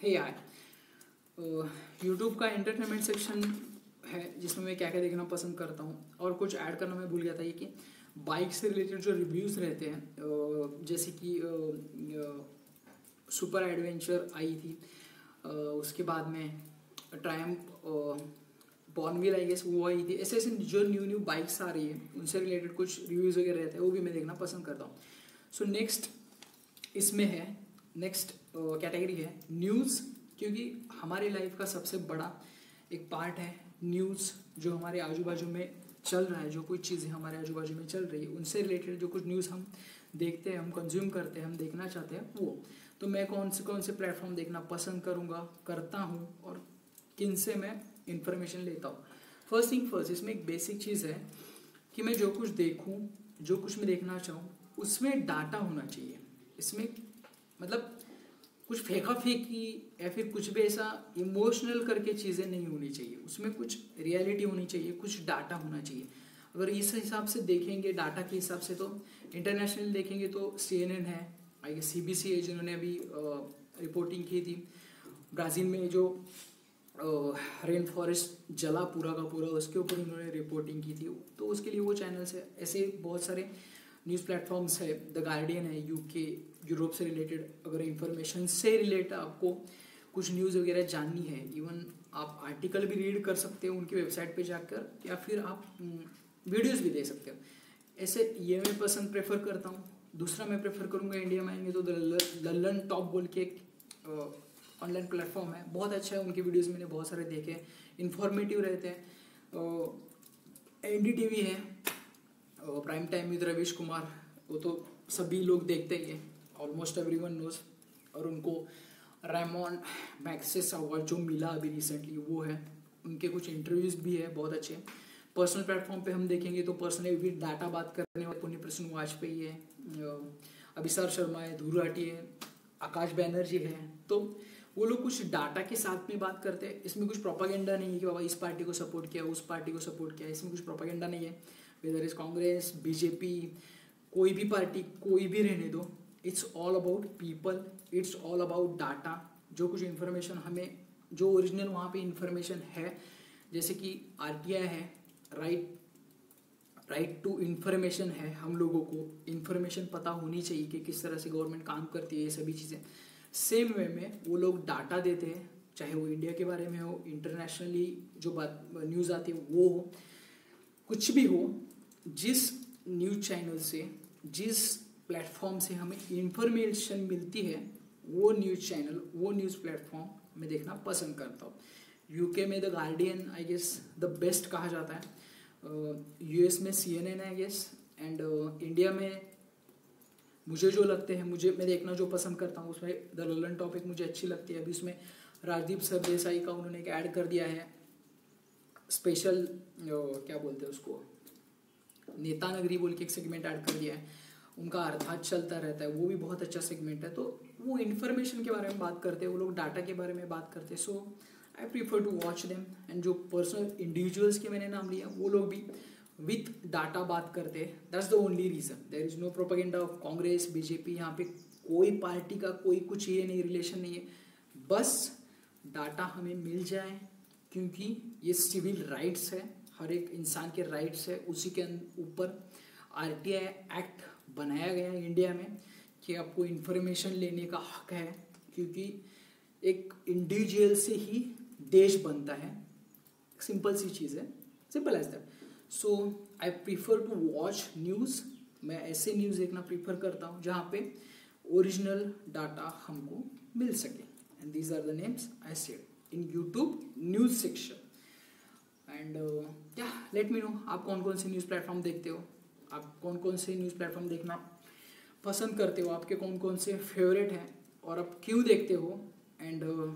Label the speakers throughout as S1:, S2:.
S1: है यार। यूट्यूब का एंटरटेनमेंट सेक्शन है, जिसमें मैं क्या क्या देखना पसंद करता हूँ और कुछ ऐड करना मैं भूल गया था ये कि बाइक से रिलेटेड जो रिव्यूज़ रहते हैं जैसे कि सुपर एडवेंचर आई थी उसके बाद में ट्रायम्प बॉर्नविल आई गेस वो आई थी। ऐसे ऐसे जो न्यू न्यू बाइक्स आ रही है, उनसे रिलेटेड कुछ रिव्यूज़ वगैरह रहते हैं, वो भी मैं देखना पसंद करता हूँ। सो नेक्स्ट इसमें है नेक्स्ट कैटेगरी है न्यूज़, क्योंकि हमारी लाइफ का सबसे बड़ा एक पार्ट है न्यूज़, जो हमारे आजू बाजू में चल रहा है, जो कोई चीज़ें हमारे आजू बाजू में चल रही है, उनसे रिलेटेड जो कुछ न्यूज़ हम देखते हैं, हम कंज्यूम करते हैं, हम देखना चाहते हैं, वो। तो मैं कौन से कौन से प्लेटफॉर्म देखना पसंद करूँगा, करता हूँ और किन से मैं इंफॉर्मेशन लेता हूँ। फ़र्स्ट थिंग फ़र्स्ट इसमें एक बेसिक चीज़ है कि मैं जो कुछ देखूँ, जो कुछ मैं देखना चाहूँ, उसमें डाटा होना चाहिए। इसमें मतलब कुछ फेंका फेंकी या फिर कुछ भी ऐसा इमोशनल करके चीज़ें नहीं होनी चाहिए। उसमें कुछ रियलिटी होनी चाहिए, कुछ डाटा होना चाहिए। अगर इस हिसाब से देखेंगे, डाटा के हिसाब से तो इंटरनेशनल देखेंगे तो सी एन एन है गेस सी बी सी है जिन्होंने अभी रिपोर्टिंग की थी। ब्राज़ील में जो रेन फॉरेस्ट जला पूरा का पूरा, उसके ऊपर उन्होंने रिपोर्टिंग की थी। तो उसके लिए वो चैनल्स है। ऐसे बहुत सारे न्यूज़ प्लेटफॉर्म्स है द गार्डियन है यूके यूरोप से रिलेटेड अगर इंफॉर्मेशन से रिलेटेड आपको कुछ न्यूज़ वगैरह जाननी है इवन आप आर्टिकल भी रीड कर सकते हो उनकी वेबसाइट पे जाकर, या फिर आप वीडियोस भी दे सकते हो। ऐसे ये मैं पसंद प्रेफर करता हूँ। दूसरा मैं प्रेफर करूँगा इंडिया में आएँगे तो लल्लन टॉप बोल के एक ऑनलाइन प्लेटफॉर्म है। बहुत अच्छा है उनके वीडियोज़ मैंने बहुत सारे देखे हैं। इन्फॉर्मेटिव रहते हैं। एन डी टी वी है। Prime time with Ravish Kumar, वो तो सभी लोग देखते ही हैं। ऑलमोस्ट एवरी वन नोज़ और उनको रेमोन मैक्सेस अवार्ड जो मिला अभी रिसेंटली वो है। उनके कुछ इंटरव्यूज़ भी है, बहुत अच्छे पर्सनल प्लेटफॉर्म पे हम देखेंगे तो पर्सनली भी डाटा बात करने वाले पुण्य प्रसन्न वाजपेयी है अभिसार शर्मा है, धूर राठी है, आकाश बैनर्जी है। तो वो लोग कुछ डाटा के साथ में बात करते हैं। इसमें कुछ प्रोपागेंडा नहीं है कि बाबा इस पार्टी को सपोर्ट किया, उस पार्टी को सपोर्ट किया। इसमें कुछ प्रोपागेंडा नहीं है। वेदर इज़ कांग्रेस बीजेपी कोई भी पार्टी कोई भी रहने दो it's all about people it's all about data जो कुछ इन्फॉर्मेशन हमें, जो ओरिजिनल वहाँ पे इन्फॉर्मेशन है, जैसे कि आरटीआई है राइट राइट टू इन्फॉर्मेशन है हम लोगों को। इन्फॉर्मेशन पता होनी चाहिए कि किस तरह से गवर्नमेंट काम करती है, ये सभी चीज़ें। सेम वे में वो लोग डाटा देते हैं चाहे वो इंडिया के बारे में हो इंटरनेशनली जो बात न्यूज़ आती है वो हो कुछ भी हो जिस न्यूज़ चैनल से जिस प्लेटफॉर्म से हमें इंफॉर्मेशन मिलती है वो न्यूज़ चैनल वो न्यूज़ प्लेटफॉर्म मैं देखना पसंद करता हूँ। यूके में the Guardian I guess the best कहा जाता है। यूएस uh, में C N N I guess and India में मुझे जो लगते हैं, मुझे, मैं देखना जो पसंद करता हूँ, उसमें द ललन टॉपिक मुझे अच्छी लगती है। अभी उसमें राजदीप सरदेसाई का उन्होंने एक ऐड कर दिया है। स्पेशल क्या बोलते हैं उसको? नेता नगरी बोल के एक सेगमेंट ऐड कर दिया है। उनका अर्थात चलता रहता है। वो भी बहुत अच्छा सेगमेंट है। तो वो इन्फॉर्मेशन के बारे में बात करते हैं। वो लोग डाटा के बारे में बात करते हैं। So I prefer to watch them and जो पर्सनल इंडिविजुअल्स के मैंने नाम लिया, वो लोग भी विथ डाटा बात करते हैं। That's the only reason there is no propaganda of Congress BJP यहाँ पे कोई पार्टी का कोई कुछ ये नहीं रिलेशन नहीं है। बस डाटा हमें मिल जाए, क्योंकि ये सिविल राइट्स है, हर एक इंसान के राइट्स है, उसी के ऊपर आर टी आई एक्ट बनाया गया है इंडिया में, कि आपको इन्फॉर्मेशन लेने का हक है, क्योंकि एक इंडिविजुअल से ही देश बनता है। सिंपल सी चीज़ है। Simple as that so I prefer to watch news मैं ऐसे न्यूज़ देखना प्रीफर करता हूँ जहाँ पे ओरिजिनल डाटा हमको मिल सके। And these are the names I said in YouTube news section and क्या लेट मी नो आप कौन कौन से न्यूज़ प्लेटफॉर्म देखते हो। आप कौन कौन से न्यूज़ प्लेटफॉर्म देखना पसंद करते हो? आपके कौन कौन से फेवरेट हैं? और आप क्यों देखते हो? एंड uh,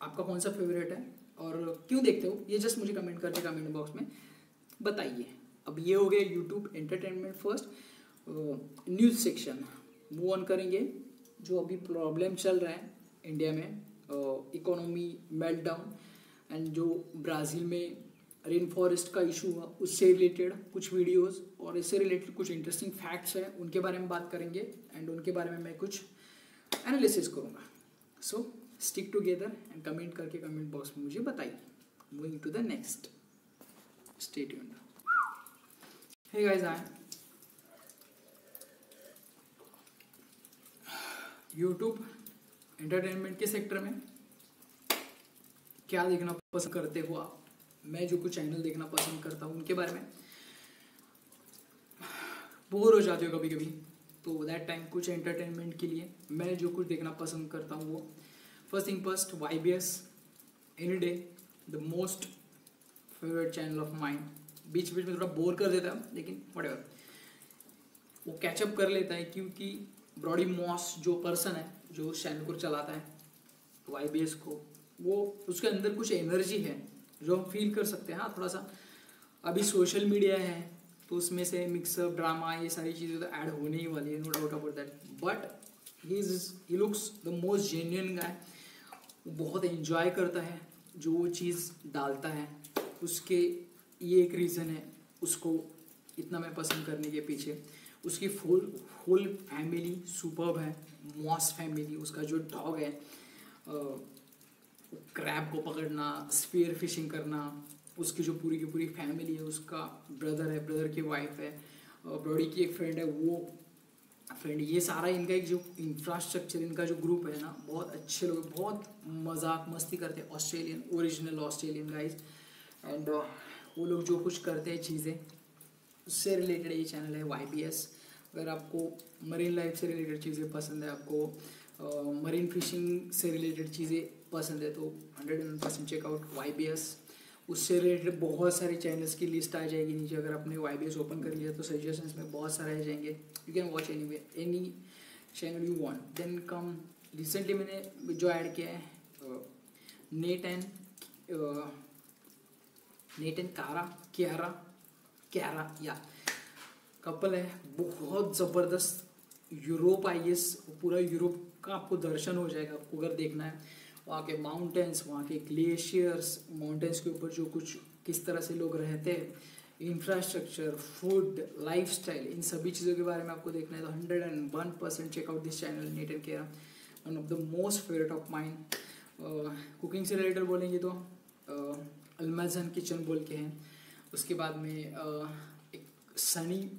S1: आपका कौन सा फेवरेट है? और क्यों देखते हो? ये जस्ट मुझे कमेंट करके कमेंट बॉक्स में बताइए। अब ये हो गया YouTube entertainment first news section move on करेंगे, जो अभी प्रॉब्लम चल रहा है इंडिया में इकोनॉमी मेल्ट डाउन एंड जो ब्राज़ील में रेन फॉरेस्ट का इशू हुआ, उससे रिलेटेड कुछ वीडियोस और इससे रिलेटेड कुछ इंटरेस्टिंग फैक्ट्स हैं, उनके बारे में बात करेंगे एंड उनके बारे में मैं कुछ एनालिसिस करूँगा। So stick together and comment करके कमेंट बॉक्स में मुझे बताइए। Moving to the next stay tuned YouTube entertainment के सेक्टर में। क्या देखना पसंद करते हो आप? मैं जो कुछ चैनल देखना पसंद करता हूँ, उनके बारे में। बोर हो जाते हो कभी कभी तो दैट टाइम कुछ एंटरटेनमेंट के लिए मैं जो कुछ देखना पसंद करता हूँ, वो first Y B S any day the most favourite channel of mind बीच बीच में थोड़ा बोर कर देता है लेकिन वट वो कैचअप कर लेता है क्योंकि ब्रॉडी मॉस जो पर्सन है, जो चैनल को चलाता है वाई बी एस को, वो उसके अंदर कुछ एनर्जी है, जो हम फील कर सकते हैं। हाँ थोड़ा सा अभी सोशल मीडिया है तो उसमें से मिक्सअप ड्रामा ये सारी चीज़ें तो ऐड होने ही वाली है no doubt about that but he is he looks the most genuine guy वो बहुत एंजॉय करता है, जो वो चीज़ डालता है, उसके ये एक रीज़न है उसको इतना मैं पसंद करने के पीछे। उसकी फुल होल फैमिली सुपर है मॉस फैमिली उसका जो डॉग है क्रैब को पकड़ना स्पेयर फिशिंग करना, उसकी जो पूरी की पूरी फैमिली है, उसका ब्रदर है ब्रदर की वाइफ है ब्रॉडी की एक फ्रेंड है, वो फ्रेंड ये सारा इनका एक जो इंफ्रास्ट्रक्चर इनका जो ग्रुप है ना, बहुत अच्छे लोग, बहुत मज़ाक मस्ती करते हैं। Australian original Australian guys and वो लोग जो कुछ करते हैं चीज़ें, उससे रिलेटेड ये चैनल है वाईबीएस अगर आपको मरीन लाइफ से रिलेटेड चीज़ें पसंद है, आपको मरीन फिशिंग से रिलेटेड चीज़ें पसंद है तो hundred and percent check out Y B S उससे रिलेटेड बहुत सारे चैनल्स की लिस्ट आ जाएगी नीचे, अगर आपने वाई ओपन कर लिया तो सजेशन में बहुत सारे आ जाएँगे। You can watch any any channel you want then come recently मैंने जो ऐड किया है नेट एंड नेट एंड कारा क्यारा क्यारा या कपल है, बहुत ज़बरदस्त यूरोप आई पूरा यूरोप का आपको दर्शन हो जाएगा आपको अगर देखना है। वहाँ के माउंटेन्स वहाँ के ग्लेशियर्स माउंटेन्स के ऊपर जो कुछ किस तरह से लोग रहते हैं इंफ्रास्ट्रक्चर फ़ूड लाइफस्टाइल इन सभी चीज़ों के बारे में आपको देखना है। तो hundred and one percent check out this channel neat and care one of the most favourite of mind cooking से रिलेटेड बोलेंगे तो अलमजन किचन बोल के हैं। उसके बाद में uh, एक सनी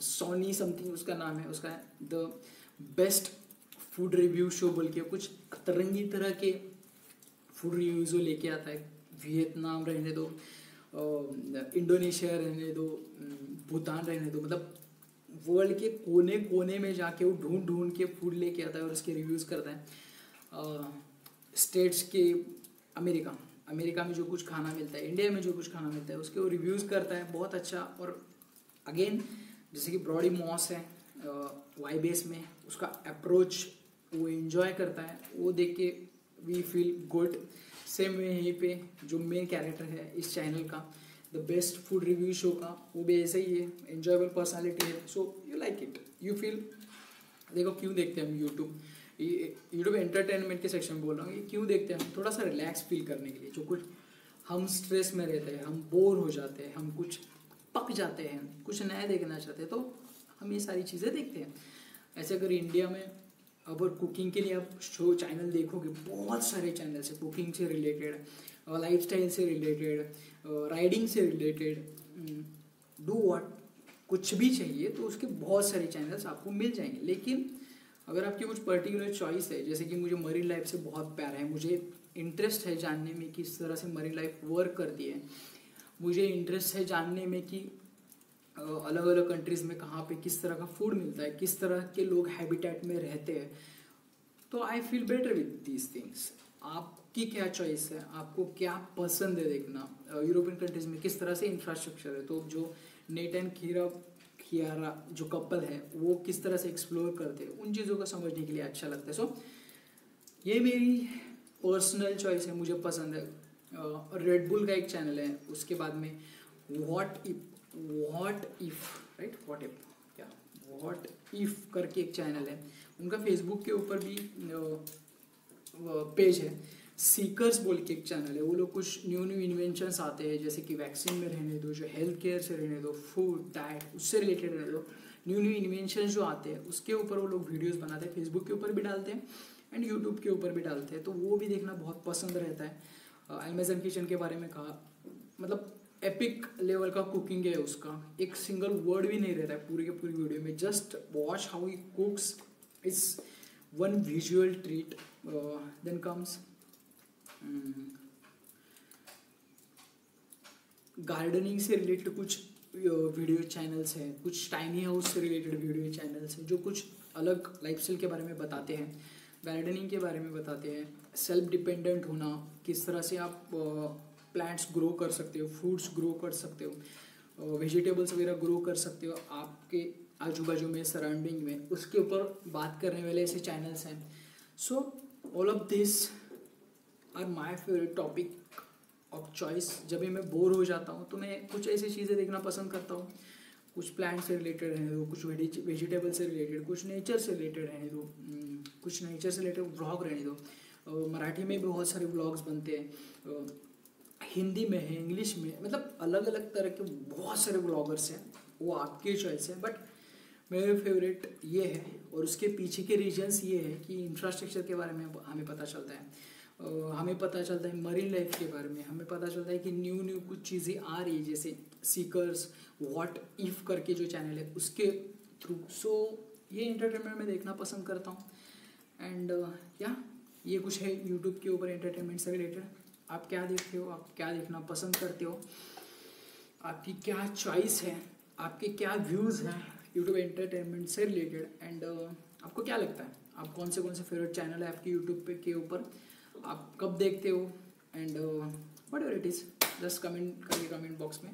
S1: सोनी समथिंग उसका नाम है। उसका the best food review show बोल के कुछ तरंगी तरह के फ़ूड रिव्यूज़ लेके आता है, वियतनाम रहने दो इंडोनेशिया रहने दो भूटान रहने दो मतलब वर्ल्ड के कोने कोने में जाके वो ढूंढ ढूंढ के फ़ूड लेके आता है और उसके रिव्यूज़ करता है। स्टेट्स के अमेरिका अमेरिका में जो कुछ खाना मिलता है इंडिया में जो कुछ खाना मिलता है, उसके वो रिव्यूज़ करता है बहुत अच्छा और अगेन जैसे कि ब्रॉडी मॉस है वाई बेस में, उसका अप्रोच वो इन्जॉय करता है, वो देख के we feel good same way यहीं पे जो मेन कैरेक्टर है इस चैनल का the best food review show का, वो भी ऐसे ही है एन्जॉयबल पर्सनैलिटी है. So you like it you feel देखो क्यों देखते हैं हम यूट्यूब यूट्यूब एंटरटेनमेंट के सेक्शन में बोल रहा हूँ, ये क्यों देखते हैं हम? थोड़ा सा रिलैक्स फील करने के लिए, जो कुछ हम स्ट्रेस में रहते हैं, हम बोर हो जाते हैं, हम कुछ पक जाते हैं, कुछ नया देखना चाहते हैं तो हम ये सारी चीज़ें देखते हैं. ऐसे अगर इंडिया में अगर कुकिंग के लिए आप शो चैनल देखोगे, बहुत सारे चैनल है कुकिंग से रिलेटेड लाइफ स्टाइल से रिलेटेड राइडिंग से रिलेटेड डू वॉट कुछ भी चाहिए तो उसके बहुत सारे चैनल्स आपको मिल जाएँगे। लेकिन अगर आपकी कुछ पर्टिकुलर चॉइस है, जैसे कि मुझे मरीन लाइफ से बहुत प्यार है, मुझे इंटरेस्ट है जानने में किस तरह से मरीन लाइफ वर्क करती है, मुझे इंटरेस्ट है जानने में कि अलग अलग कंट्रीज़ में कहाँ पे किस तरह का फ़ूड मिलता है, किस तरह के लोग हैबिटेट में रहते हैं। तो I feel better with these things आपकी क्या चॉइस है? आपको क्या पसंद है देखना? यूरोपियन कंट्रीज़ में किस तरह से इंफ्रास्ट्रक्चर है? तो जो नेट एंड खीरा, खियारा जो कपल है, वो किस तरह से एक्सप्लोर करते हैं? उन चीज़ों को समझने के लिए अच्छा लगता है। सो ये मेरी पर्सनल चॉइस है, मुझे पसंद है। रेडबुल का एक चैनल है, उसके बाद में what what if right what if क्या वॉट इफ़ करके एक चैनल है। उनका फेसबुक के ऊपर भी पेज है। सीकर्स बोल के एक चैनल है। वो लोग कुछ न्यू न्यू इन्वेंशंस आते हैं, जैसे कि वैक्सीन में रहने दो, जो हेल्थ केयर से रहने दो फ़ूड डाइट उससे रिलेटेड रहने दो। न्यू न्यू इन्वेंशन जो आते हैं, उसके ऊपर वो लोग वीडियोज़ बनाते हैं। फेसबुक के ऊपर भी डालते हैं एंड यूट्यूब के ऊपर भी डालते हैं। तो वो भी देखना बहुत पसंद रहता है। अमेजन किचन के बारे में कहा। मतलब एपिक लेवल का कुकिंग है उसका। एक सिंगल वर्ड भी नहीं रहता है पूरी के पूरी वीडियो में। Just watch how he cooks is one visual treat then comes gardening से रिलेटेड कुछ वीडियो चैनल्स हैं। कुछ टाइनी हाउस से रिलेटेड वीडियो चैनल्स हैं, जो कुछ अलग लाइफ के बारे में बताते हैं। गार्डनिंग के बारे में बताते हैं। सेल्फ डिपेंडेंट होना, किस तरह से आप प्लांट्स ग्रो कर सकते हो फ्रूट्स ग्रो कर सकते हो वेजिटेबल्स वगैरह ग्रो कर सकते हो आपके आजू बाजू में सराउंडिंग में उसके ऊपर बात करने वाले ऐसे चैनल्स हैं। So all of this are my favourite topic of choice जब भी मैं बोर हो जाता हूँ तो मैं कुछ ऐसी चीज़ें देखना पसंद करता हूँ। कुछ प्लांट से रिलेटेड रहने दो कुछ वेजिटेबल से रिलेटेड कुछ नेचर से रिलेटेड रहने दो हम्म, कुछ नेचर से रिलेटेड ब्लॉग रहने दो। मराठी में भी बहुत सारे ब्लॉग्स बनते हैं। हिंदी में है, इंग्लिश में मतलब अलग अलग तरह के बहुत सारे ब्लॉगर्स हैं, वो आपकी चॉइस है बट मेरे फेवरेट ये है और उसके पीछे के रीजन्स ये है कि इंफ्रास्ट्रक्चर के बारे में हमें पता चलता है। हमें पता चलता है मरीन लाइफ के बारे में, हमें पता चलता है कि न्यू न्यू कुछ चीज़ें आ रही है, जैसे सीकर्स व्हाट इफ़ करके जो चैनल है, उसके थ्रू सो ये इंटरटेनमेंट में देखना पसंद करता हूँ। एंड या ये कुछ है यूट्यूब के ऊपर एंटरटेनमेंट से रिलेटेड आप क्या देखते हो? आप क्या देखना पसंद करते हो? आपकी क्या चॉइस है? आपके क्या व्यूज़ हैं? यूट्यूब एंटरटेनमेंट से रिलेटेड एंड आपको क्या लगता है? आप कौन से कौन से फेवरेट चैनल है आपके यूट्यूब पे के ऊपर? आप कब देखते हो? And whatever it is just comment करके कमेंट बॉक्स में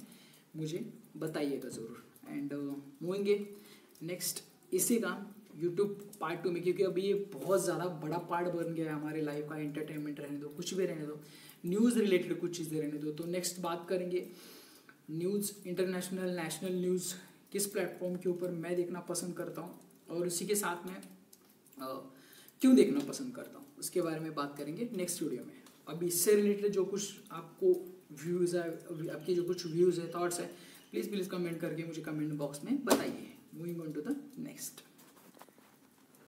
S1: मुझे बताइएगा ज़रूर. एंड मूविंग नेक्स्ट इसी का यूट्यूब पार्ट टू में, क्योंकि अभी ये बहुत ज़्यादा बड़ा पार्ट बन गया है हमारे लाइफ का एंटरटेनमेंट रहने दो, कुछ भी रहने दो। न्यूज़ रिलेटेड कुछ चीज़ें रहने दो। तो नेक्स्ट बात करेंगे। न्यूज़ इंटरनेशनल नेशनल न्यूज़, किस प्लेटफॉर्म के ऊपर मैं देखना पसंद करता हूँ और उसी के साथ में क्यों देखना पसंद करता हूँ, उसके बारे में बात करेंगे नेक्स्ट वीडियो में। अभी इससे रिलेटेड जो कुछ आपको व्यूज़ है आपके जो कुछ व्यूज़ है थॉट्स है प्लीज़ प्लीज़ कमेंट करके मुझे कमेंट बॉक्स में बताइए। Moving on to the next